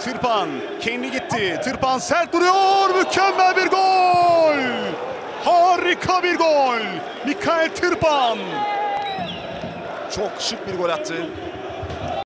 Tırpan kendi gitti. Tırpan sert duruyor. Mükemmel bir gol. Harika bir gol. Mikael Tırpan. Çok şık bir gol attı.